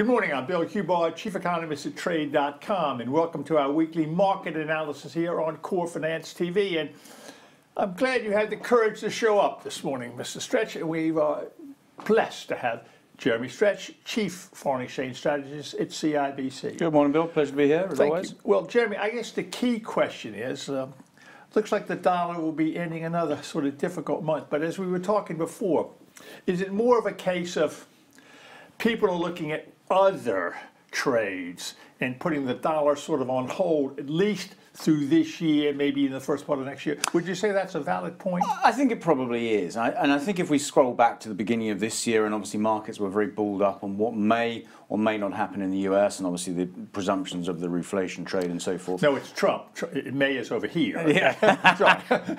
Good morning, I'm Bill Hubard, Chief Economist at Trade.com, and welcome to our weekly market analysis here on Core Finance TV. And I'm glad you had the courage to show up this morning, Mr. Stretch, and we are blessed to have Jeremy Stretch, Chief Foreign Exchange Strategist at CIBC. Good morning, Bill. Pleasure to be here, as Thank always. you. Well, Jeremy, I guess the key question is um, looks like the dollar will be ending another sort of difficult month, but as we were talking before, is it more of a case of people are looking at other trades and putting the dollar sort of on hold, at least through this year, maybe in the first part of next year. Would you say that's a valid point? I think it probably is. I, and I think if we scroll back to the beginning of this year, and obviously markets were very bulled up on what may or may not happen in the US, and obviously the presumptions of the reflation trade and so forth. No, it's Trump. It may is over here. Yeah.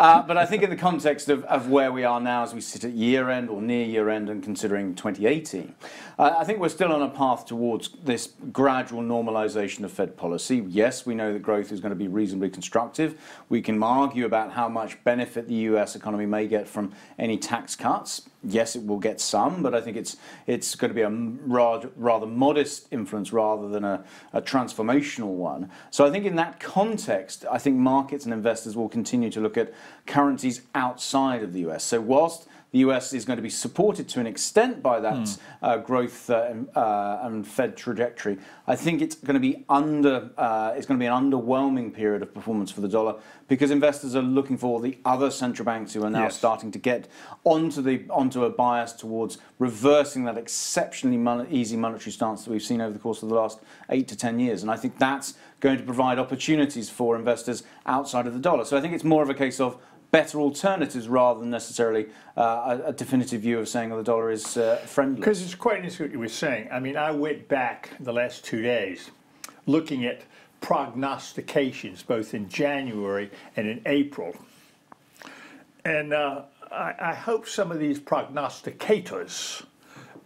Uh, but I think in the context of, of where we are now as we sit at year end or near year end and considering 2018, uh, I think we're still on a path towards this gradual normalization of Fed policy. Yes, we know that growth is going to be reasonably constructive. We can argue about how much benefit the US economy may get from any tax cuts. Yes, it will get some, but I think it's it's going to be a rather, rather modest influence rather than a, a transformational one. So I think in that context, I think markets and investors will continue to look at currencies outside of the US. So whilst the US is going to be supported to an extent by that uh, growth uh, and, uh, and Fed trajectory. I think it's going to be under. Uh, it's going to be an underwhelming period of performance for the dollar because investors are looking for the other central banks who are now Yes. starting to get onto the onto a bias towards reversing that exceptionally mon- easy monetary stance that we've seen over the course of the last eight to ten years. And I think that's going to provide opportunities for investors outside of the dollar. So I think it's more of a case of better alternatives rather than necessarily uh, a, a definitive view of saying oh, the dollar is uh, friendly. Because it's quite interesting what you were saying. I mean, I went back the last two days looking at prognostications both in January and in April. And uh, I, I hope some of these prognosticators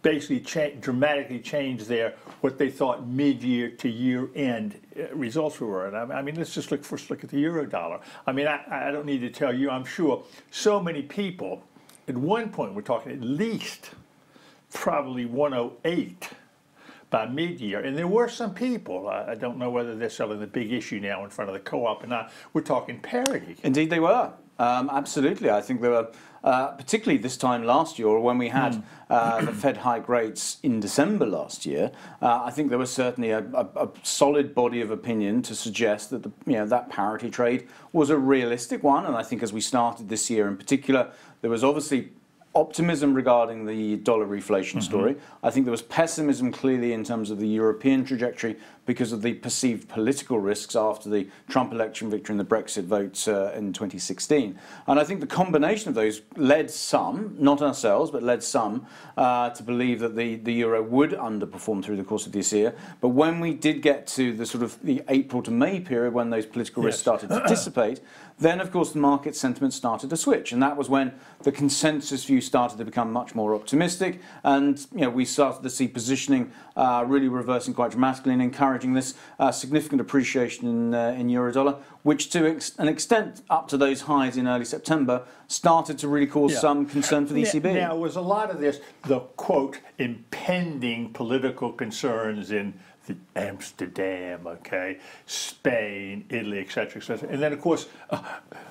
basically cha- dramatically changed their what they thought mid-year to year-end uh, results were. And I, I mean, let's just look first look at the euro dollar. I mean, I, I don't need to tell you. I'm sure so many people. At one point, we're talking at least probably 108 by mid-year, and there were some people. I, I don't know whether they're selling the big issue now in front of the co-op, and I, we're talking parity. Indeed, they were. Um, absolutely. I think they were, uh, particularly this time last year, or when we had uh, the Fed hike rates in December last year. Uh, I think there was certainly a, a, a solid body of opinion to suggest that the, you know that parity trade was a realistic one. And I think as we started this year in particular, there was obviously optimism regarding the dollar reflation story. I think there was pessimism clearly in terms of the European trajectory because of the perceived political risks after the Trump election victory and the Brexit vote uh, in 2016. And I think the combination of those led some, not ourselves, but led some uh, to believe that the, the euro would underperform through the course of this year. But when we did get to the sort of the April to May period when those political risks Yes. started to dissipate, then of course the market sentiment started to switch, and that was when the consensus view started to become much more optimistic, and you know we started to see positioning uh, really reversing quite dramatically and encouraging this uh, significant appreciation in uh, in euro dollar, which to ex- an extent up to those highs in early September started to really cause Yeah. some concern for the E Now- ECB. Now, was a lot of this the quote impending political concerns in Amsterdam, okay, Spain, Italy, etc., etc. And then, of course, uh,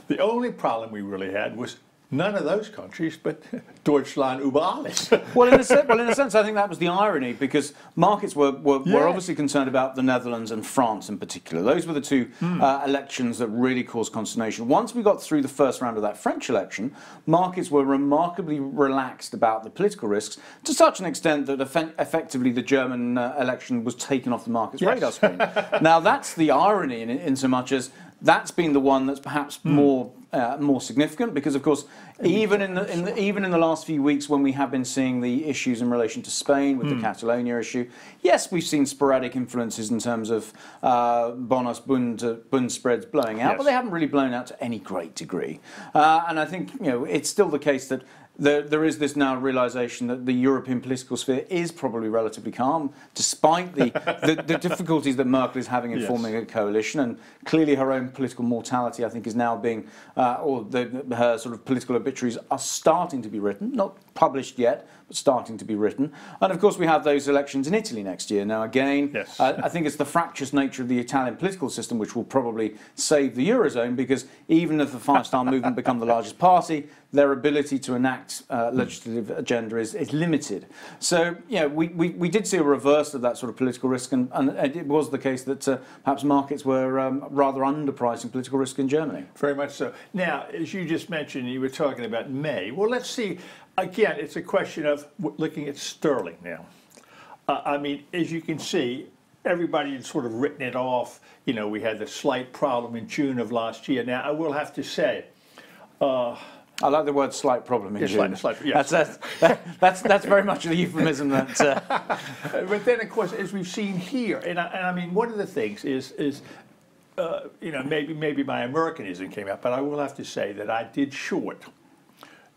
the only problem we really had was none of those countries, but Deutschland über alles. Well, in a sense, well, in a sense, I think that was the irony because markets were, were, Yeah. were obviously concerned about the Netherlands and France in particular. Those were the two Hmm. uh, elections that really caused consternation. Once we got through the first round of that French election, markets were remarkably relaxed about the political risks to such an extent that eff- effectively the German uh, election was taken off the market's Yes. radar screen. now, that's the irony in, in so much as that's been the one that's perhaps Hmm. more uh, more significant because, of course, even in the, in the even in the last few weeks when we have been seeing the issues in relation to Spain Hmm. with the Catalonia issue, yes, we've seen sporadic influences in terms of uh, bonus bund uh, bund spreads blowing out, Yes. but they haven't really blown out to any great degree. Uh, and I think you know it's still the case that. There, there is this now realization that the European political sphere is probably relatively calm, despite the, the, the difficulties that Merkel is having in Yes. forming a coalition, and clearly her own political mortality, I think, is now being, uh, or the, her sort of political obituaries are starting to be written. Not published yet, but starting to be written. And of course, we have those elections in Italy next year. Now, again, Yes. uh, I think it's the fractious nature of the Italian political system which will probably save the Eurozone because even if the Five Star Movement become the largest party, their ability to enact uh, legislative agenda is, is limited. So, yeah, we, we, we did see a reverse of that sort of political risk, and, and it was the case that uh, perhaps markets were um, rather underpricing political risk in Germany. Very much so. Now, as you just mentioned, you were talking about May. Well, let's see. Again, it's a question of looking at sterling now. Uh, I mean, as you can see, everybody had sort of written it off. You know, we had the slight problem in June of last year. Now, I will have to say, I like the word slight problem in Yeah, June. slight- slight, yes. that's, that's, that's, that's very much the euphemism that. Uh, Uh, but then, of course, as we've seen here, and I, and I mean, one of the things is is uh, you know maybe maybe my Americanism came out, but I will have to say that I did short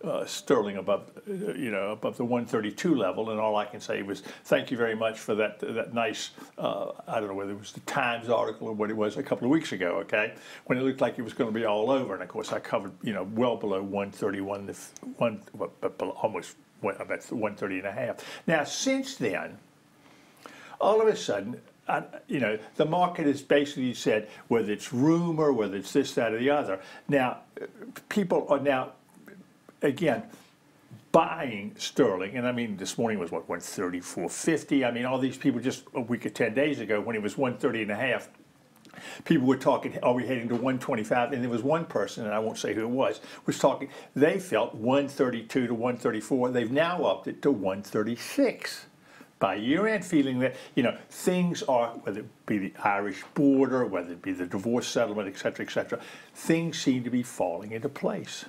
uh, sterling above uh, you know above the 132 level, and all I can say was thank you very much for that that nice uh, I don't know whether it was the Times article or what it was a couple of weeks ago, okay, when it looked like it was going to be all over, and of course I covered you know well below 131, the one but, almost. That's 130 and a half. Now, since then, all of a sudden, uh, you know, the market has basically said whether it's rumor, whether it's this, that, or the other. Now, uh, people are now, again, buying sterling, and I mean, this morning was what 134.50. I mean, all these people just a week or ten days ago, when it was 130 and a half, people were talking, are we heading to 125? And there was one person, and I won't say who it was, was talking, they felt 132 to 134. They've now upped it to 136 by year end, feeling that, you know, things are, whether it be the Irish border, whether it be the divorce settlement, et cetera, et cetera, things seem to be falling into place.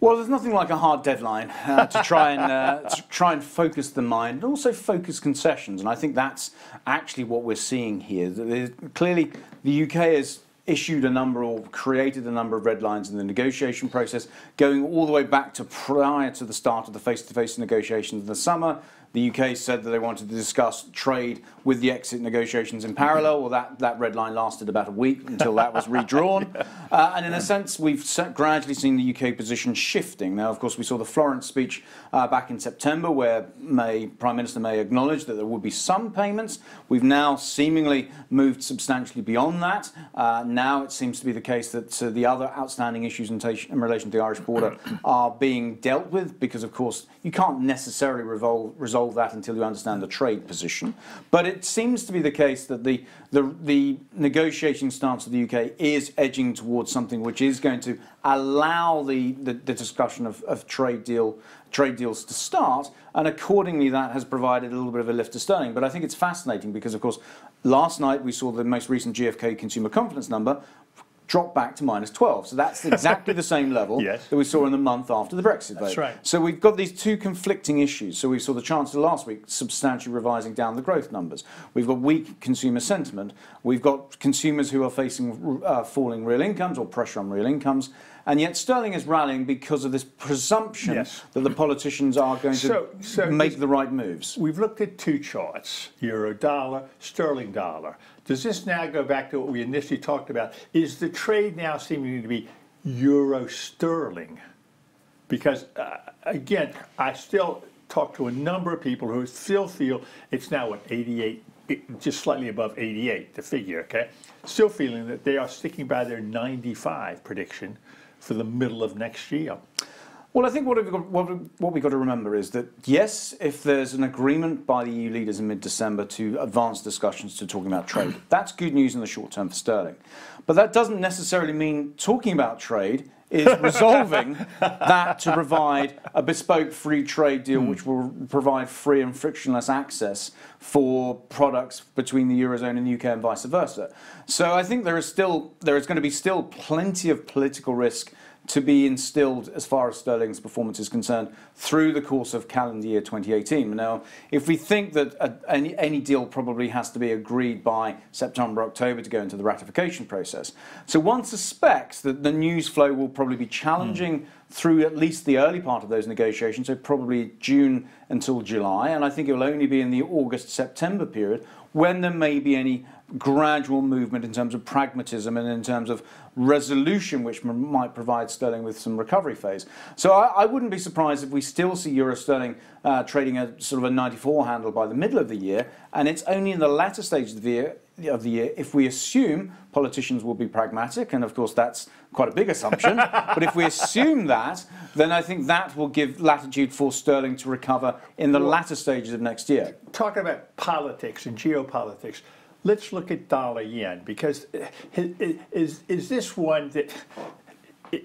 Well, there's nothing like a hard deadline uh, to try and uh, to try and focus the mind, and also focus concessions. And I think that's actually what we're seeing here. Clearly, the UK has issued a number or created a number of red lines in the negotiation process, going all the way back to prior to the start of the face-to-face negotiations in the summer. The UK said that they wanted to discuss trade with the exit negotiations in parallel. Well, that, that red line lasted about a week until that was redrawn. Uh, and in a sense, we've gradually seen the UK position shifting. Now, of course, we saw the Florence speech uh, back in September where May, Prime Minister May acknowledged that there would be some payments. We've now seemingly moved substantially beyond that. Uh, now it seems to be the case that uh, the other outstanding issues in, in relation to the Irish border are being dealt with because, of course, you can't necessarily revolve, resolve that until you understand the trade position. But it seems to be the case that the, the, the negotiating stance of the UK is edging towards something which is going to allow the, the, the discussion of, of trade deal trade deals to start, and accordingly that has provided a little bit of a lift to sterling. But I think it's fascinating because, of course, last night we saw the most recent GfK consumer confidence number drop back to minus 12. So that's exactly the same level Yes. that we saw in the month after the Brexit vote. That's right. So we've got these two conflicting issues. So we saw the Chancellor last week substantially revising down the growth numbers. We've got weak consumer sentiment. We've got consumers who are facing uh, falling real incomes or pressure on real incomes. And yet sterling is rallying because of this presumption Yes. that the politicians are going to So- so make the right moves. We've looked at two charts euro dollar, sterling dollar. Does this now go back to what we initially talked about? Is the trade now seeming to be euro sterling? Because uh, again, I still talk to a number of people who still feel it's now at 88, just slightly above 88, the figure, okay? Still feeling that they are sticking by their 95 prediction for the middle of next year. Well, I think what we've, got, what, we- what we've got to remember is that, yes, if there's an agreement by the EU leaders in mid December to advance discussions to talking about trade, that's good news in the short term for sterling. But that doesn't necessarily mean talking about trade is resolving that to provide a bespoke free trade deal hmm. which will provide free and frictionless access for products between the eurozone and the UK and vice versa. So I think there is still there is going to be still plenty of political risk to be instilled as far as sterling's performance is concerned through the course of calendar year 2018. Now, if we think that a, any, any deal probably has to be agreed by September, October to go into the ratification process, so one suspects that the news flow will probably be challenging through at least the early part of those negotiations, so probably June until July, and I think it will only be in the August September period when there may be any gradual movement in terms of pragmatism and in terms of resolution, which m- might provide sterling with some recovery phase. So I, I wouldn't be surprised if we still see euro sterling uh, trading at sort of a 94 handle by the middle of the year, and it's only in the latter stages of the year. Of the year, if we assume politicians will be pragmatic, and of course that's quite a big assumption, but if we assume that, then I think that will give latitude for sterling to recover in the latter stages of next year. Talking about politics and geopolitics, let's look at dollar yen because eh, eh, is is this one that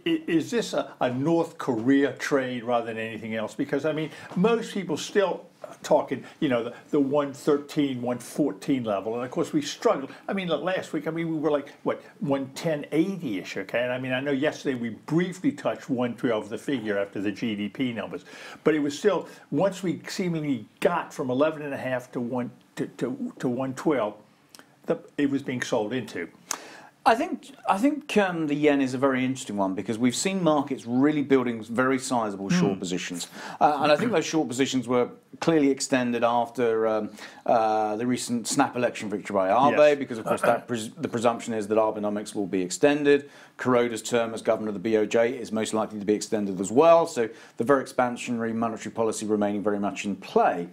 is this a, a, North Korea trade rather than anything else? Because I mean, most people still uh, talking, you know, the, the 113, 114 level, and of course we struggled. I mean, last week, I mean, we were like what 110.80ish, okay? And I mean, I know yesterday we briefly touched 112, the figure after the GDP numbers, but it was still once we seemingly got from 11 and a half to one to, to, to 112 that it was being sold into. I think I think um, the yen is a very interesting one because we've seen markets really building very sizable short mm. positions, uh, and I think those short positions were clearly extended after um, uh, the recent snap election victory by Abe, yes. because of course that pres- the presumption is that Abenomics will be extended. Kuroda's term as governor of the BOJ is most likely to be extended as well, so the very expansionary monetary policy remaining very much in play.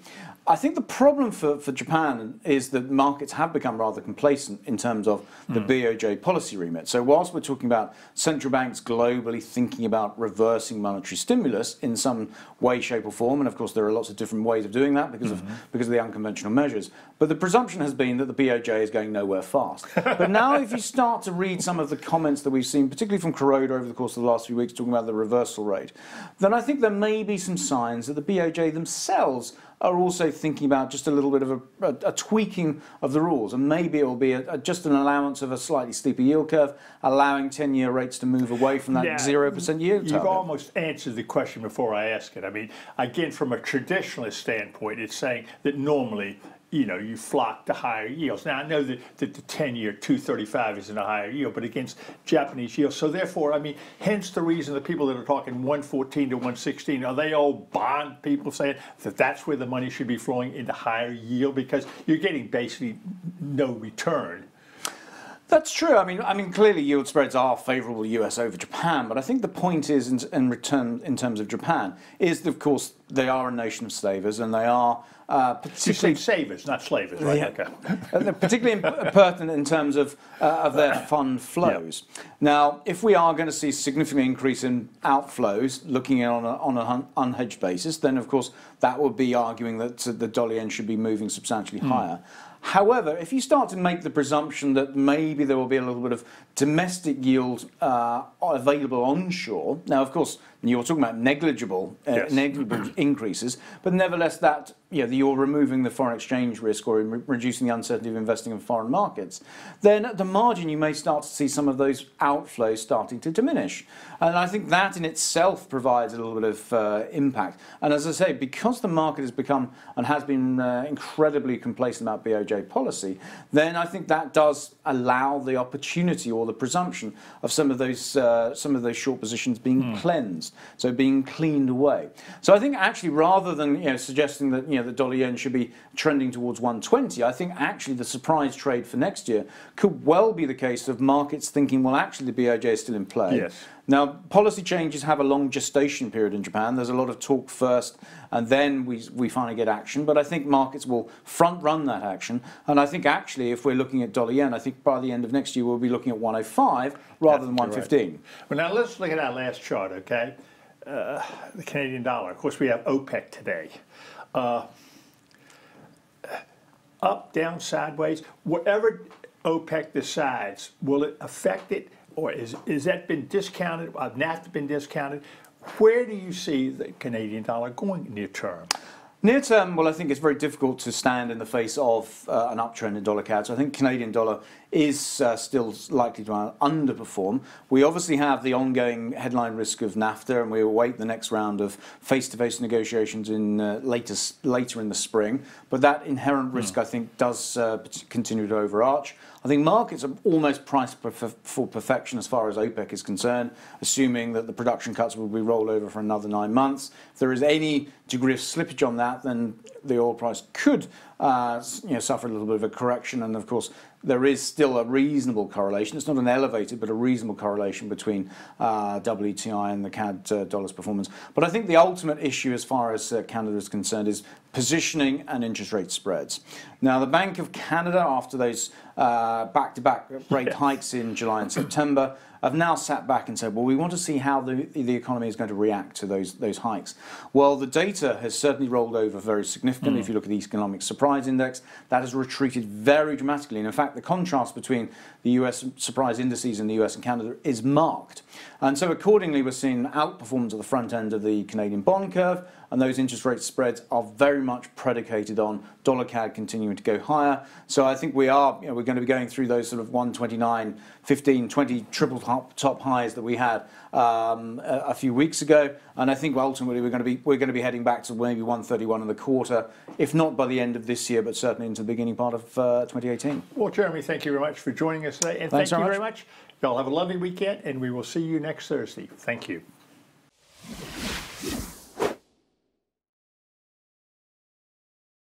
I think the problem for, for Japan is that markets have become rather complacent in terms of the mm. BOJ policy remit. So, whilst we're talking about central banks globally thinking about reversing monetary stimulus in some way, shape, or form, and of course, there are lots of different ways of doing that because, mm-hmm. of, because of the unconventional measures, but the presumption has been that the BOJ is going nowhere fast. but now, if you start to read some of the comments that we've seen, particularly from Kuroda over the course of the last few weeks, talking about the reversal rate, then I think there may be some signs that the BOJ themselves are also thinking about just a little bit of a, a, a tweaking of the rules, and maybe it will be a, just an allowance of a slightly steeper yield curve, allowing 10-year rates to move away from that zero percent yield. You've target. almost answered the question before I ask it. I mean, again, from a traditionalist standpoint, it's saying that normally you know, you flock to higher yields. Now, I know that, that the 10-year 235 isn't a higher yield, but against Japanese yields. So therefore, I mean, hence the reason the people that are talking 114 to 116, are they all bond people saying that that's where the money should be flowing into higher yield? Because you're getting basically no return. That's true. I mean, I mean, clearly yield spreads are favourable US over Japan, but I think the point is, in, in return, in terms of Japan, is that of course they are a nation of savers and they are uh, particularly savers, not slavers, right? Yeah. Okay. Particularly pertinent in terms of uh, of their fund flows. Now, if we are going to see a significant increase in outflows, looking on a, on an unhedged basis, then of course that would be arguing that the dollar yen should be moving substantially mm. higher. However, if you start to make the presumption that maybe there will be a little bit of domestic yield uh, available onshore, now of course you're talking about negligible, uh, yes. negligible increases, but nevertheless, that you know, you're removing the foreign exchange risk or re- reducing the uncertainty of investing in foreign markets. Then at the margin, you may start to see some of those outflows starting to diminish, and I think that in itself provides a little bit of uh, impact. And as I say, because the market has become and has been uh, incredibly complacent about BOJ policy, then I think that does allow the opportunity or the presumption of some of those uh, some of those short positions being mm. cleansed so being cleaned away. So I think actually rather than you know, suggesting that you know, the dollar yen should be trending towards 120, I think actually the surprise trade for next year could well be the case of markets thinking, well, actually the BOJ is still in play. Yes. Now, policy changes have a long gestation period in Japan. There's a lot of talk first, and then we, we finally get action. But I think markets will front run that action. And I think actually, if we're looking at dollar yen, I think by the end of next year, we'll be looking at 105 rather than 115. Right. Well, now let's look at our last chart, okay? Uh, the Canadian dollar. Of course, we have OPEC today. Uh, up, down, sideways, whatever OPEC decides, will it affect it? Or is, is that been discounted? Have NAFTA been discounted? Where do you see the Canadian dollar going near term? Near term, well, I think it's very difficult to stand in the face of uh, an uptrend in dollar CAD. So I think Canadian dollar is uh, still likely to underperform. We obviously have the ongoing headline risk of NAFTA, and we await the next round of face-to-face negotiations in uh, later later in the spring. But that inherent risk, mm. I think, does uh, continue to overarch. I think markets are almost priced for, for perfection as far as OPEC is concerned, assuming that the production cuts will be rolled over for another nine months. If there is any degree of slippage on that, then the oil price could uh, you know, suffer a little bit of a correction. And of course, there is still a reasonable correlation. It's not an elevated, but a reasonable correlation between uh, WTI and the CAD uh, dollar's performance. But I think the ultimate issue, as far as uh, Canada is concerned, is positioning and interest rate spreads. Now, the Bank of Canada, after those back to back rate hikes in July and September, have now sat back and said, well, we want to see how the, the economy is going to react to those, those hikes. Well, the data has certainly rolled over very significantly. Mm. If you look at the economic surprise index, that has retreated very dramatically. And in fact, the contrast between the US surprise indices in the US and Canada is marked. And so accordingly, we're seeing outperformance at the front end of the Canadian bond curve, and those interest rate spreads are very much predicated on dollar CAD continuing to go higher. So I think we are, you know, we're going to be going through those sort of 129, 15, 20 triple top, top highs that we had um, a, a, few weeks ago, and I think ultimately we're going to be we're going to be heading back to maybe 131 in the quarter, if not by the end of this year, but certainly into the beginning part of uh, 2018. Well, Jeremy, thank you very much for joining us today, and Thanks thank you very much. Y'all have a lovely weekend, and we will see you next Thursday. Thank you.